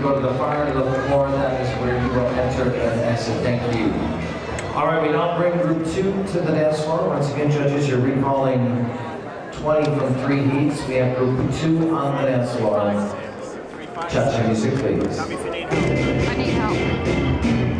go to the far of the floor, that is where you will enter and exit. Thank you. All right, we now bring group two to the dance floor. Once again, judges, you're recalling 20 from three heats. We have group two on the dance floor. Cha-cha music, please. I need help.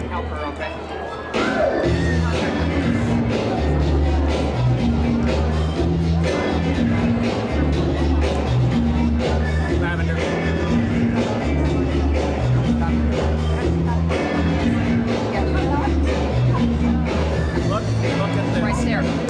There.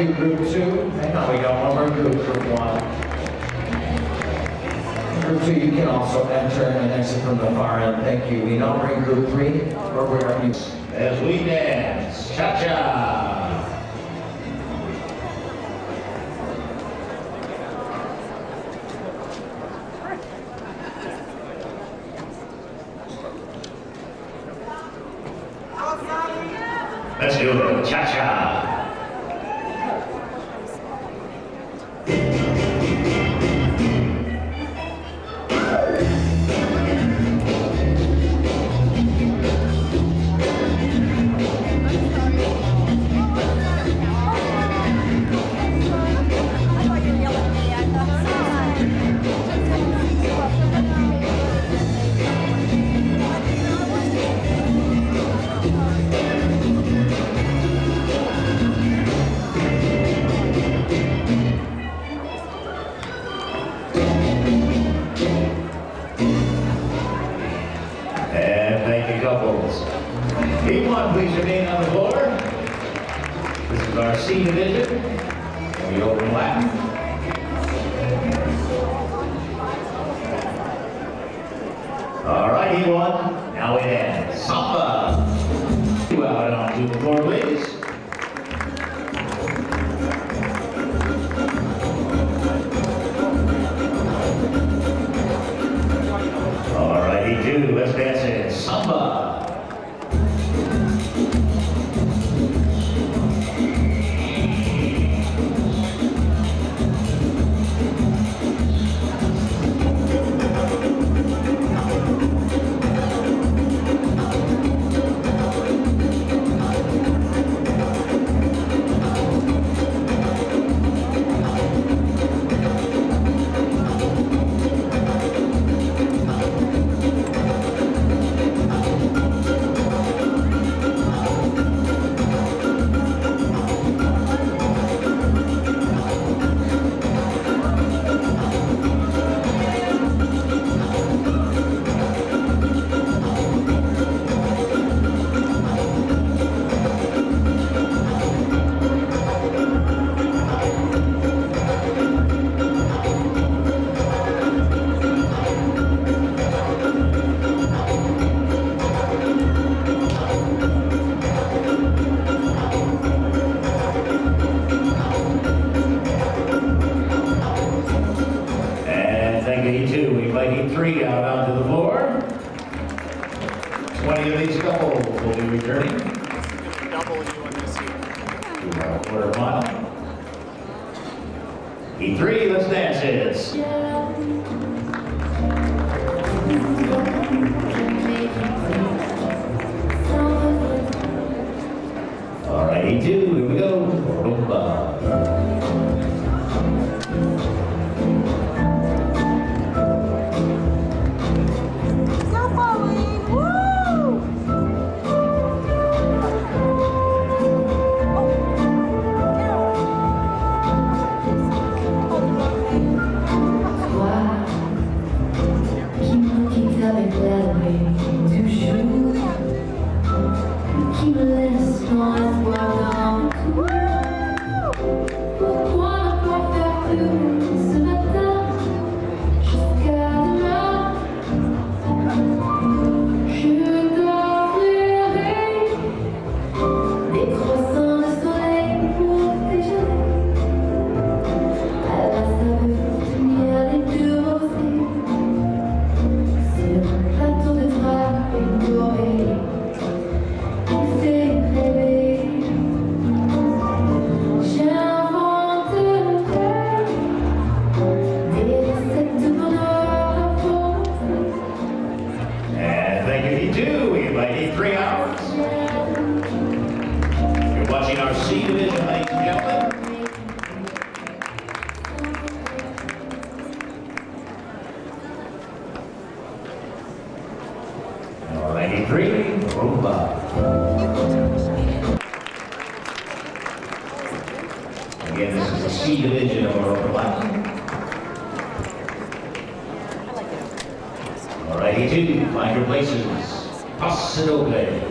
Group two. Hang on, we got one more group, group one. Group two, you can also enter and exit from the far end. Thank you. We now bring group three, where are you? As we dance, cha-cha. Let's do it, cha-cha. P1, please remain on the floor. This is our C division. We open lap. All right, E1, E3, let's dance it. I'm glad to. All righty, two, find your places. Pass it over.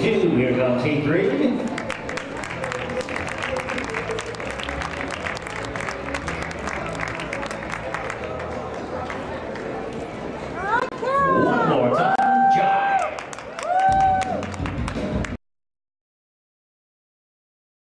22, we are going to take three.